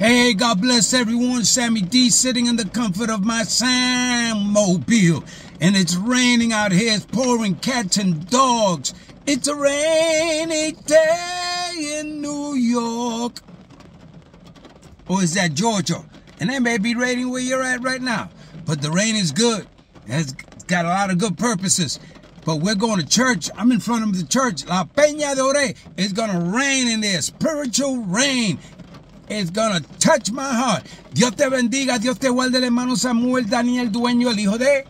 Hey, God bless everyone. Sammy D sitting in the comfort of my Sam mobile. And it's raining out here. It's pouring cats and dogs. It's a rainy day in New York. Or is that Georgia? And it may be raining where you're at right now. But the rain is good. It's got a lot of good purposes. But we're going to church. I'm in front of the church. La Peña de Ore. It's going to rain in there. Spiritual rain. It's going to touch my heart. Dios te bendiga. Dios te guarde el hermano Samuel Daniel Dueño, el hijo de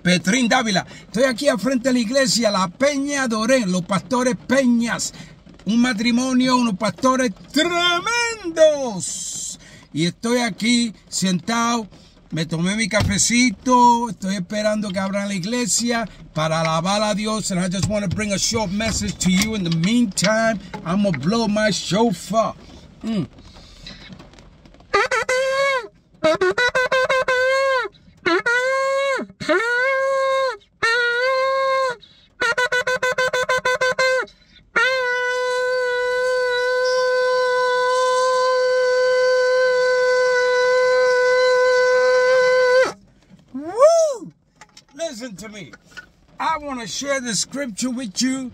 Petrín Dávila. Estoy aquí al frente de la iglesia, la Peña de Ore. Los pastores Peñas. Un matrimonio, unos pastores tremendos. Y estoy aquí sentado me tomé mi cafecito, estoy esperando que abran la iglesia para alabar a Dios. And I just want to bring a short message to you. In the meantime, I'm going blow my shofar. Mm. Listen to me. I want to share the scripture with you,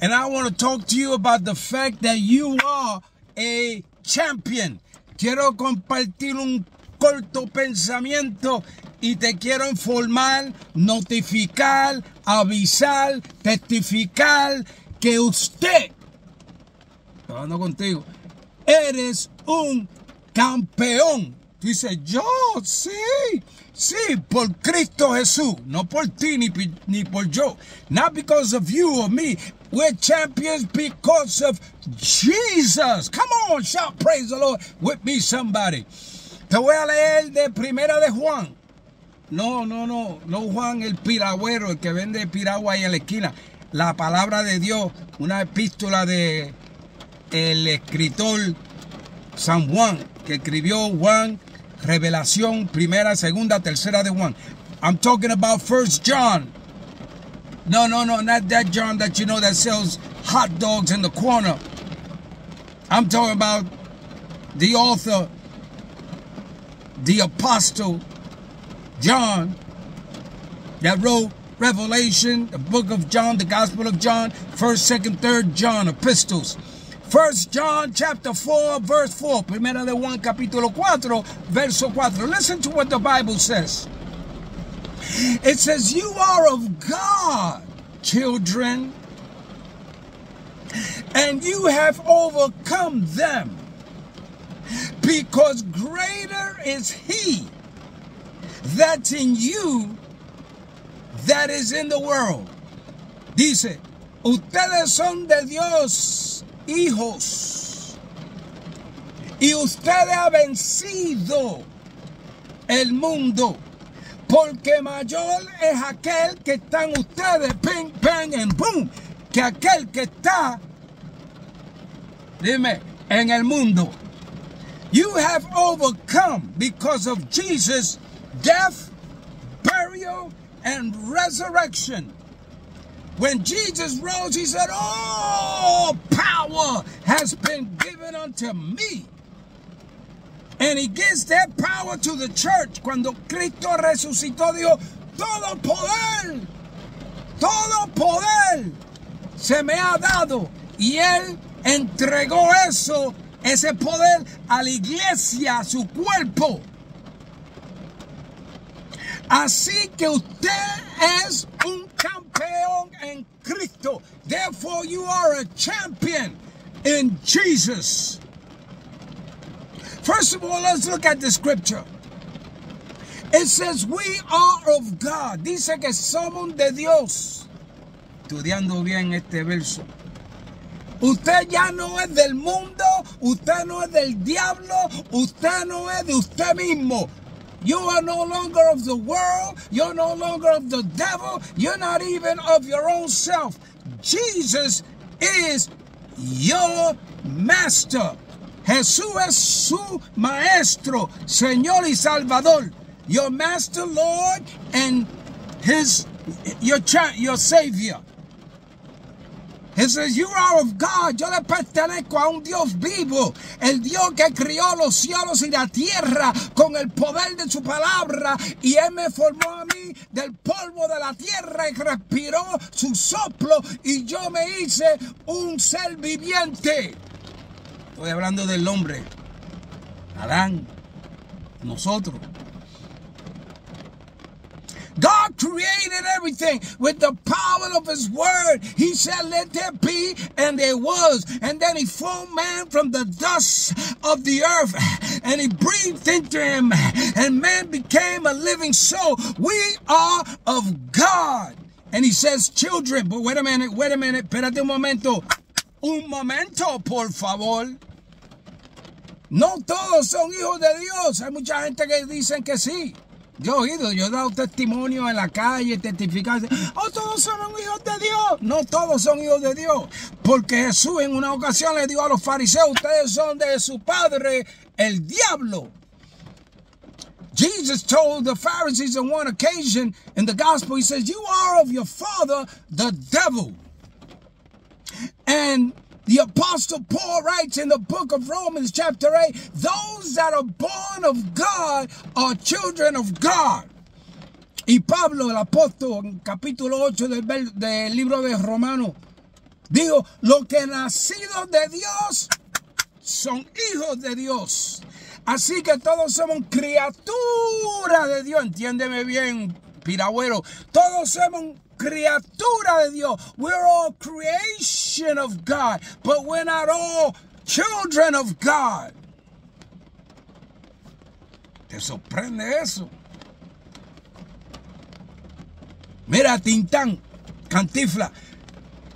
and I want to talk to you about the fact that you are a champion. Quiero compartir un corto pensamiento y te quiero informar, notificar, avisar, testificar que usted, hablando contigo, eres un campeón. Dice, yo sí, sí, por Cristo Jesús, no por ti ni, ni por yo. Not because of you or me. We're champions because of Jesus. Come on, shout praise the Lord with me somebody. Te voy a leer de Primera de Juan. No, no, no, no Juan el piragüero, el que vende piragua ahí en la esquina. La palabra de Dios, una epístola de el escritor San Juan, que escribió Juan Revelación, primera, segunda, tercera de Juan. I'm talking about First John. No, no, no, not that John that you know that sells hot dogs in the corner. I'm talking about the author, the apostle, John, that wrote Revelation, the book of John, the Gospel of John, 1st, 2nd, 3rd John, epistles. First John chapter 4 verse 4. Primera de Juan capítulo 4 verso 4. Listen to what the Bible says. It says you are of God, children, and you have overcome them because greater is he that's in you that is in the world. Dice, ustedes son de Dios hijos. Y usted ha vencido el mundo. Porque mayor es aquel que está en ustedes, ping, ping, and boom, que aquel que está, dime, en el mundo. You have overcome because of Jesus' death, burial, and resurrection. When Jesus rose, he said, All power has been given unto me. And he gives that power to the church. Cuando Cristo resucitó, dijo, todo poder, todo poder se me ha dado. Y él entregó eso, ese poder a la iglesia, a su cuerpo. Así que usted es un campeón en Cristo. Therefore, you are a champion in Jesus. First of all, let's look at the scripture. It says, we are of God. Dice que somos de Dios. Estudiando bien este verso. Usted ya no es del mundo, usted no es del diablo, usted no es de usted mismo. You are no longer of the world. You're no longer of the devil. You're not even of your own self. Jesus is your master. Jesús es su maestro, Señor y Salvador. Your master, Lord, and his your your savior. He says, You are of God. Yo le pertenezco a un Dios vivo. El Dios que crió los cielos y la tierra con el poder de su palabra. Y Él me formó a mí del polvo de la tierra y respiró su soplo. Y yo me hice un ser viviente. Estoy hablando del hombre. Adán. Nosotros. God created everything with the power of his word. He said, let there be, and there was. And then he formed man from the dust of the earth, and he breathed into him, and man became a living soul. We are of God. And he says, children, but wait a minute, wait a minute, espérate un momento. Un momento, por favor. No todos son hijos de Dios. Hay mucha gente que dicen que sí. Yo he oído, yo he dado testimonio en la calle, testificar, oh, todos son hijos de Dios. No todos son hijos de Dios. Porque Jesús en una ocasión le dijo a los fariseos, ustedes son de su padre, el diablo. Jesus told the Pharisees on one occasion in the gospel, he says, you are of your father, the devil. And the apostle Paul writes in the book of Romans chapter 8, those that are born of God are children of God. Y Pablo, el apóstol, en capítulo 8 del, del libro de Romanos, dijo, los que nacidos de Dios son hijos de Dios. Así que todos somos criaturas de Dios. Entiéndeme bien, piragüero. Todos somos criatura de Dios. We're all creation of God, but we're not all children of God. ¿Te sorprende eso? Mira, Tintán, Cantifla,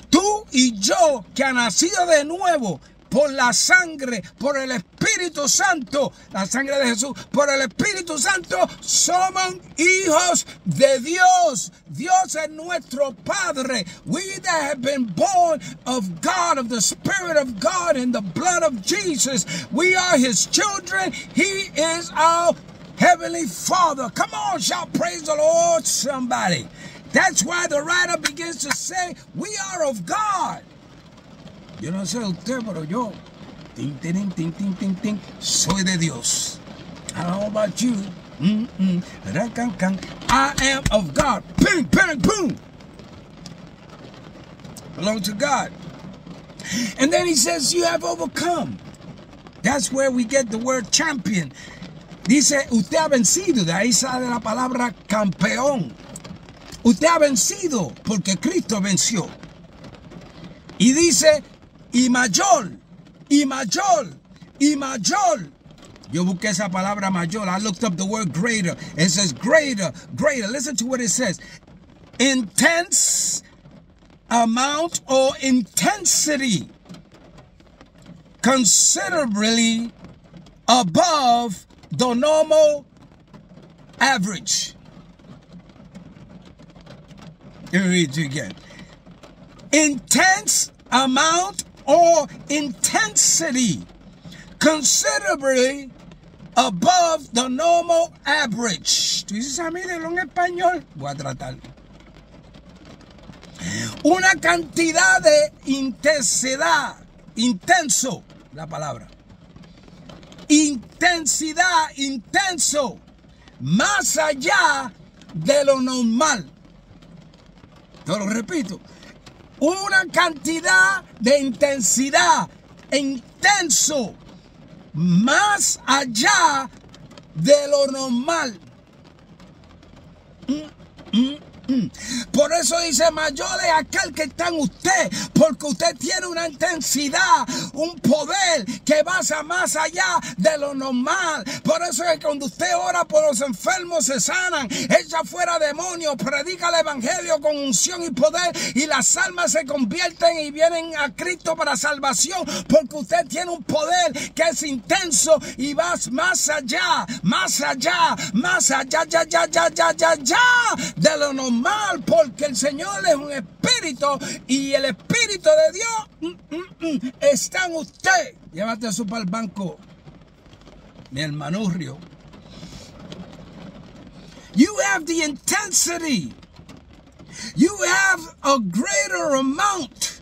tú y yo que ha nacido de nuevo por la sangre, por el Espíritu Santo, la sangre de Jesús, por el Espíritu Santo, somos hijos de Dios. Dios es nuestro Padre. We that have been born of God, of the Spirit of God, in the blood of Jesus, we are His children. He is our Heavenly Father. Come on, shout praise the Lord, somebody. That's why the writer begins to say, We are of God. Yo no sé usted, pero yo, tin, tin, tin, tin, tin, tin, soy de Dios. How about you? Mm -mm. I am of God. Ping, ping, boom. Belong to God. And then he says, You have overcome. That's where we get the word champion. Dice, usted ha vencido. De ahí sale la palabra campeón. Usted ha vencido porque Cristo venció. Y dice, y mayor, y mayor. Yo busqué esa palabra mayor. I looked up the word greater. It says greater, greater. Listen to what it says. Intense amount or intensity. Considerably above the normal average. Let me read it again. Intense amount or intensity considerably above the normal average. Tú dices a mí de en español. Voy a tratar. Una cantidad de intensidad, intenso, la palabra. Intensidad, intenso, más allá de lo normal. Te lo repito una cantidad de intensidad intenso más allá de lo normal. Mm, mm. Por eso dice mayor es aquel que está en usted, porque usted tiene una intensidad, un poder que pasa más allá de lo normal. Por eso es que cuando usted ora por los enfermos se sanan, echa fuera demonios, predica el evangelio con unción y poder y las almas se convierten y vienen a Cristo para salvación, porque usted tiene un poder que es intenso y va más allá, más allá, más allá, ya, ya, ya, ya, ya, ya de lo normal mal porque el Señor es un espíritu y el espíritu de Dios mm, mm, mm, está en usted. Llévate eso para el banco, mi hermanurrio. You have the intensity. You have a greater amount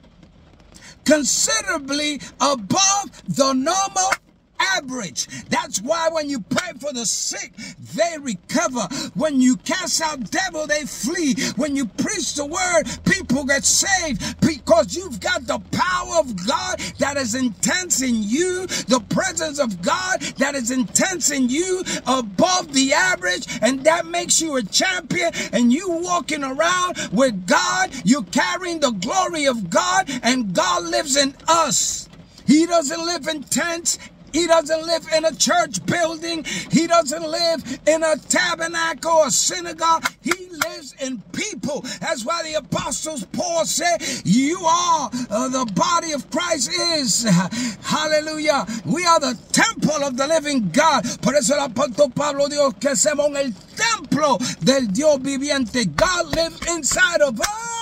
considerably above the normal average. That's why when you pray for the sick, they recover. When you cast out devil, they flee. When you preach the word, people get saved because you've got the power of God that is intense in you, the presence of God that is intense in you above the average, and that makes you a champion. And you walking around with God, you're carrying the glory of God, and God lives in us. He doesn't live in tents. He doesn't live in a church building. He doesn't live in a tabernacle or synagogue. He lives in people. That's why the apostles Paul said, you are uh, the body of Christ is. Hallelujah. We are the temple of the living God. Por eso el apóstol Pablo dijo que somos el templo del Dios viviente. God lives inside of us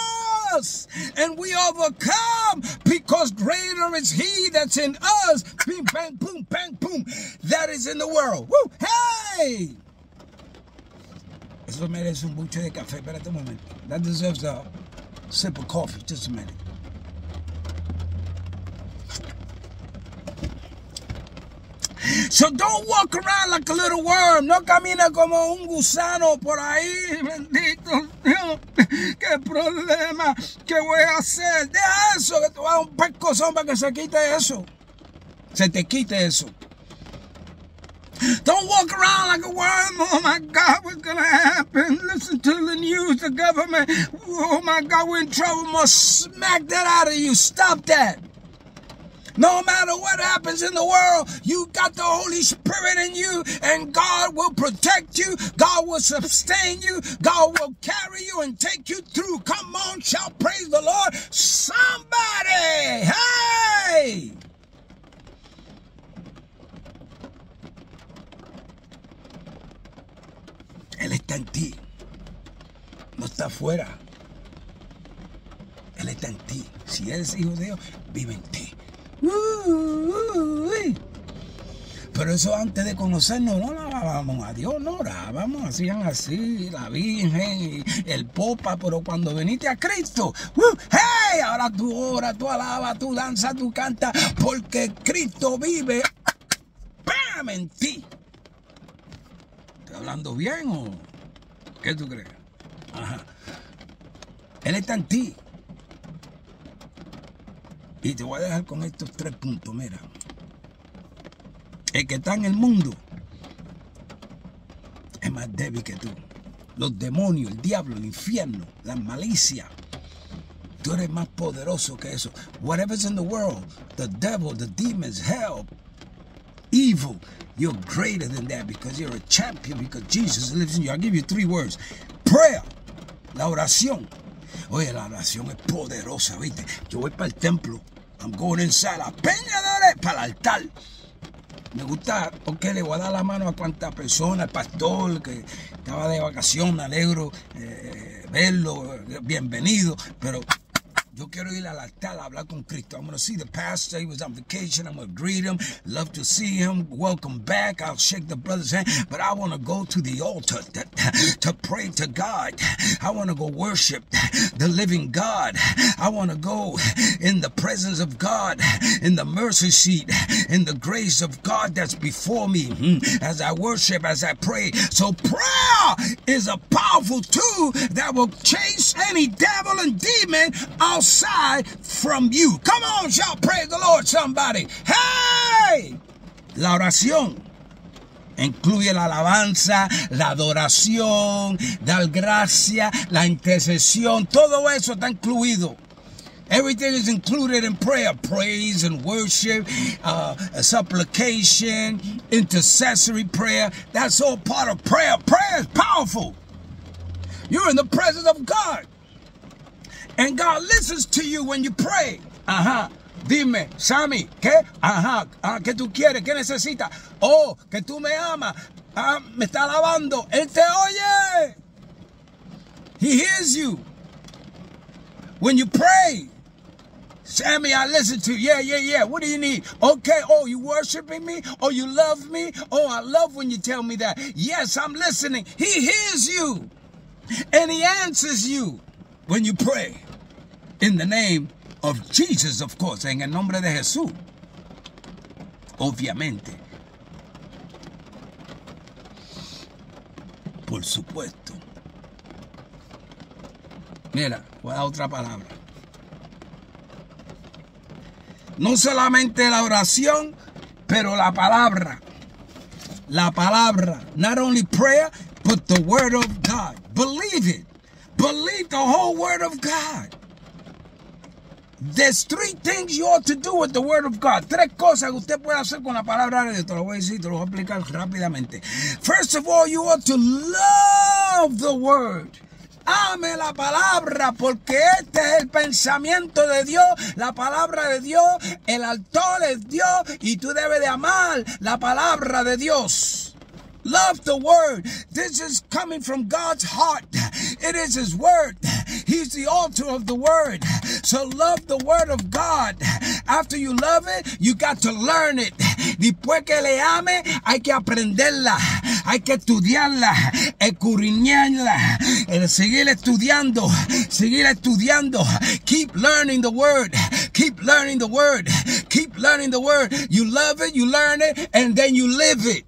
us and we overcome because greater is he that's in us. Bing, bang, boom, bang, boom. That is in the world. Woo! Hey! Eso merece un buche de café. Espérate un momento. That deserves a sip of coffee. Just a minute. So don't walk around like a little worm. No camina como un gusano por ahí. Bendito Dios. ¿Qué problema? ¿Qué voy a hacer? Deja eso, que te voy a dar un para que se quite eso. Se te quite eso. Don't walk around like a worm. Oh my God, what's to happen? Listen to the news, the government. Oh my God, we're in trouble. Must smack that out of you. Stop that. No matter what happens in the world, you got the Holy Spirit in you, and God will protect you. God will sustain you. God will carry you and take you through. Come on, shout praise the Lord. Somebody, hey! Él está en ti. No está afuera. Él está en ti. Si eres hijo de Dios, vive en ti. Pero eso antes de conocernos no alabábamos a Dios, no orábamos, hacían así, la Virgen, el Popa, pero cuando veniste a Cristo, ¡hey! Ahora tú oras, tú alabas, tú danzas, tú cantas, porque Cristo vive ¡pam! en ti. ¿Estoy hablando bien o qué tú crees? Ajá. Él está en ti. Y te voy a dejar con estos tres puntos, mira. El que está en el mundo es más débil que tú. Los demonios, el diablo, el infierno, la malicia. Tú eres más poderoso que eso. Whatever's in the world, the devil, the demons, hell, evil, you're greater than that because you're a champion, because Jesus lives in you. I'll give you three words. Prayer, la oración. Oye, la oración es poderosa, ¿viste? Yo voy para el templo I'm going peña de para el altar. Me gusta porque le voy a dar la mano a cuántas personas, el pastor que estaba de vacación, me alegro eh, verlo, bienvenido, pero Yo quiero ir al altar a hablar con Cristo. I'm going to see the pastor. He was on vacation. I'm going to greet him. Love to see him. Welcome back. I'll shake the brother's hand. But I want to go to the altar to, to pray to God. I want to go worship the living God. I want to go in the presence of God, in the mercy seat, in the grace of God that's before me hmm, as I worship, as I pray. So prayer is a powerful tool that will chase any devil and demon out outside from you. Come on, shout praise the Lord, somebody. Hey! La oración incluye la alabanza, la adoración, dar gracia, la intercesión, todo eso está incluido. Everything is included in prayer. Praise and worship, uh, supplication, intercessory prayer. That's all part of prayer. Prayer is powerful. You're in the presence of God. And God listens to you when you pray. Ajá. Dime, Sammy, ¿qué? Ajá. Ah, ¿Qué tú quieres? ¿Qué necesitas? Oh, que tú me amas. Ah, me está alabando. Él te oye. He hears you. When you pray, Sammy, I listen to you. Yeah, yeah, yeah. What do you need? Okay. Oh, you worshiping me? Oh, you love me? Oh, I love when you tell me that. Yes, I'm listening. He hears you. And he answers you when you pray in the name of Jesus, of course, en el nombre de Jesús. Obviamente. Por supuesto. Mira, voy a otra palabra. No solamente la oración, pero la palabra. La palabra. Not only prayer, but the word of God. Believe it. Believe the whole word of God. There's three things you ought to do with the word of God. Tres cosas que usted puede hacer con la palabra de Dios. Te lo voy a decir, te lo voy a explicar rápidamente. First of all, you ought to love the word. Ame la palabra porque este es el pensamiento de Dios, la palabra de Dios, el autor es Dios y tú debes de amar la palabra de Dios. Love the word. This is coming from God's heart. It is his word. He's the altar of the word. So love the word of God. After you love it, you got to learn it. Después que le ame, hay que aprenderla. Hay que estudiarla, escudriñarla, seguir estudiando, seguir estudiando. Keep learning the word. Keep learning the word. Keep learning the word. You love it, you learn it, and then you live it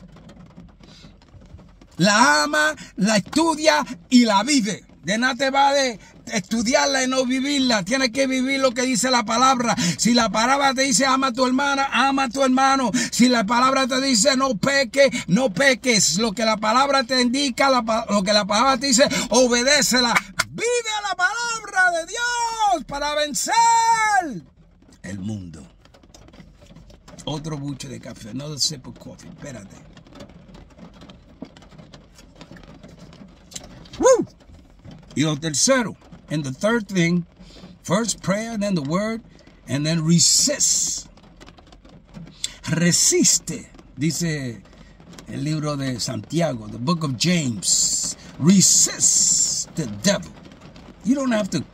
la ama, la estudia y la vive. De nada te va de estudiarla y no vivirla. Tienes que vivir lo que dice la palabra. Si la palabra te dice ama a tu hermana, ama a tu hermano. Si la palabra te dice no peque, no peques. Lo que la palabra te indica, lo que la palabra te dice, obedécela. Vive la palabra de Dios para vencer el mundo. Otro buche de café, no sip of coffee. Espérate. Woo! Y lo tercero, and the third thing, first prayer, then the word, and then resist. Resiste, dice el libro de Santiago, the book of James. Resist the devil. You don't have to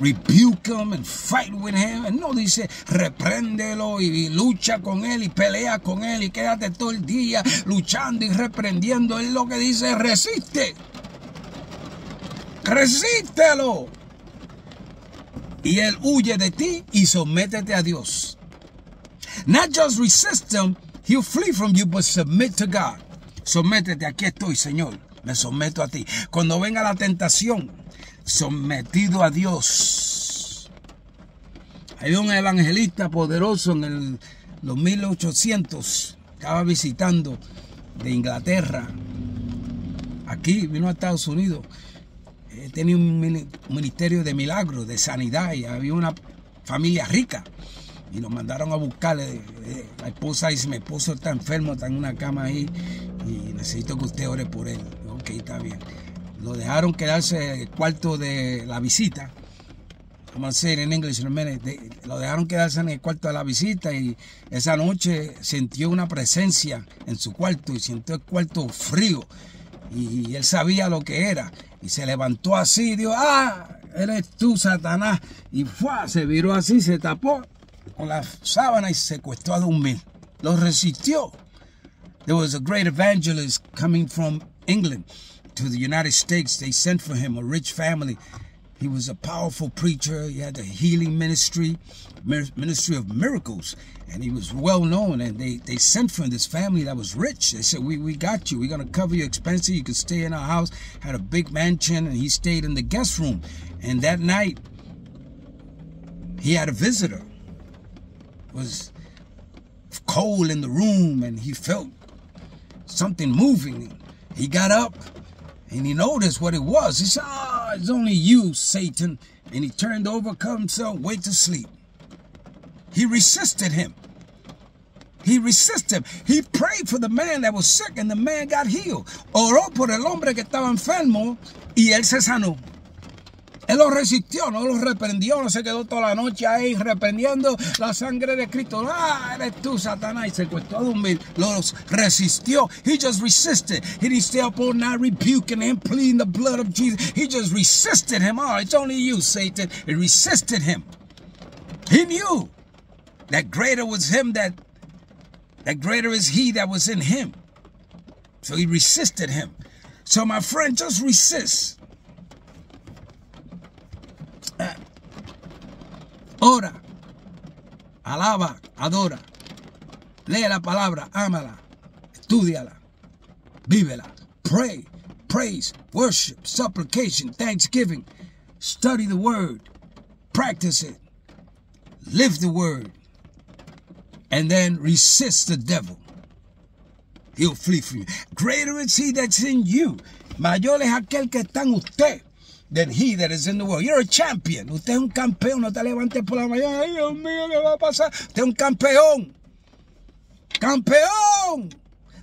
rebuke him and fight with him. No dice repréndelo y lucha con él y pelea con él y quédate todo el día luchando y reprendiendo. Él lo que dice resiste. Resístelo. Y él huye de ti y sométete a Dios. Not just resist him, he'll flee from you, but submit to God. Sométete, aquí estoy, Señor. Me someto a ti. Cuando venga la tentación, sometido a Dios. Hay un evangelista poderoso en el, los 1800, estaba visitando de Inglaterra. Aquí vino a Estados Unidos tenía un ministerio de milagros, de sanidad, y había una familia rica. Y nos mandaron a buscarle. Eh, la esposa dice, mi esposo está enfermo, está en una cama ahí, y necesito que usted ore por él. Ok, está bien. Lo dejaron quedarse en el cuarto de la visita. Vamos a en inglés, lo dejaron quedarse en el cuarto de la visita y esa noche sintió una presencia en su cuarto y sintió el cuarto frío y él sabía lo que era. Y se levantó así, dijo, ah, eres tú, Satanás. Y fue, se viró así, se tapó con la sábana y se secuestró a dormir. Lo resistió. There was a great evangelist coming from England to the United States. They sent for him, a rich family. He was a powerful preacher. He had a healing ministry, ministry of miracles. And he was well known. And they, they sent for this family that was rich. They said, we, we got you. We're going to cover your expenses. You can stay in our house. Had a big mansion. And he stayed in the guest room. And that night, he had a visitor. It was cold in the room. And he felt something moving. He got up and he noticed what it was. He said, Ah, it's only you, Satan. And he turned over, cut himself, went to sleep. He resisted him. He resisted him. He prayed for the man that was sick and the man got healed. Oró por el hombre que estaba enfermo y él se sanó. Él lo resistió, no lo reprendió, no se quedó toda la noche ahí reprendiendo la sangre de Cristo. Ah, eres tú, Satanás, y se cuestó a dormir. Los resistió. He just resisted. He didn't stay up all night rebuking him, pleading the blood of Jesus. He just resisted him. Oh, it's only you, Satan. He resisted him. He knew that greater was him that that greater is he that was in him. So he resisted him. So my friend, just resist. Ora, alaba, adora, lee la palabra, ámala, estudiala, vívela, pray, praise, worship, supplication, thanksgiving, study the word, practice it, live the word, and then resist the devil. He'll flee from you. Greater is he that's in you. Mayor es aquel que está en usted than he that is in the world. You're a champion. Usted es un campeón. No te levantes por la mañana. Ay, Dios mío, ¿qué va a pasar? Usted es un campeón. ¡Campeón!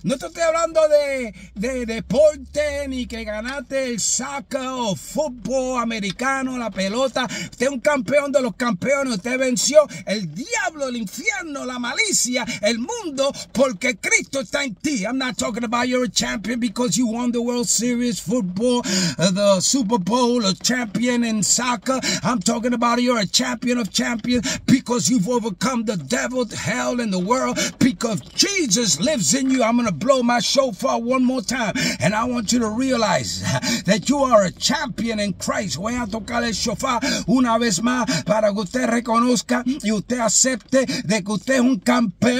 No te estoy hablando de, de, deporte, ni que ganaste el soccer o fútbol americano, la pelota. Usted es un campeón de los campeones. Usted venció el diablo, el infierno, la malicia, el mundo, porque Cristo está en ti. I'm not talking about you're a champion because you won the World Series football, uh, the Super Bowl, a champion in soccer. I'm talking about you're a champion of champions because you've overcome the devil, hell, and the world because Jesus lives in you. I'm going to blow my shofar one more time. And I want you to realize that you are a champion in Christ. Voy a tocar el shofar una vez más para que usted reconozca y usted acepte de que usted es un campeón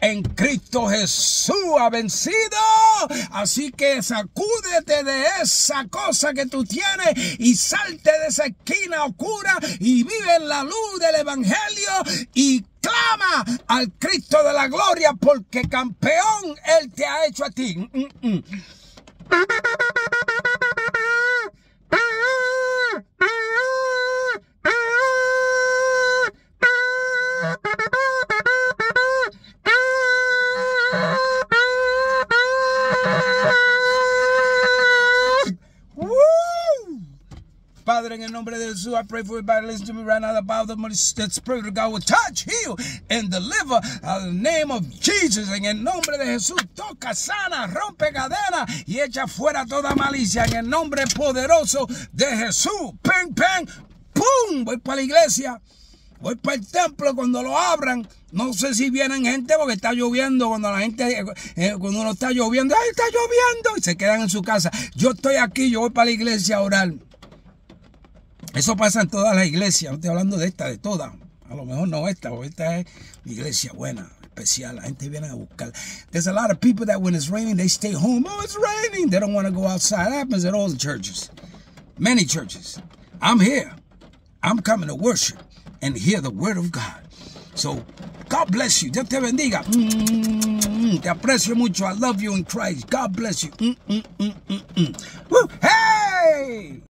en Cristo Jesús ha vencido. Así que sacúdete de esa cosa que tú tienes y salte de esa esquina oscura y vive en la luz del Evangelio y clama al Cristo de la gloria porque campeón Él te ha hecho a ti. Mm, mm, Father, in the nombre de Jesús, I pray for everybody listening to me right now. The power of the Spirit of God will touch, heal, and deliver in the name of Jesus. En el nombre de Jesús, toca, sana, rompe cadena y echa fuera toda malicia. En el nombre poderoso de Jesús. Pen, pen, pum. Voy para la iglesia. Voy para el templo cuando lo abran. No sé si vienen gente porque está lloviendo. Cuando la gente, eh, cuando uno está lloviendo, ¡ay, está lloviendo! Y se quedan en su casa. Yo estoy aquí, yo voy para la iglesia a orar. Eso pasa en todas las iglesias. No estoy hablando de esta, de todas. A lo mejor no esta, porque esta es mi iglesia buena, especial. La gente viene a buscar. There's a lot of people that when it's raining, they stay home. Oh, it's raining. They don't want to go outside. That happens at all the churches. Many churches. I'm here. I'm coming to worship and hear the word of God. So, God bless you. Dios te bendiga. Mm, te aprecio mucho. I love you in Christ. God bless you. Mm. Woo. Hey!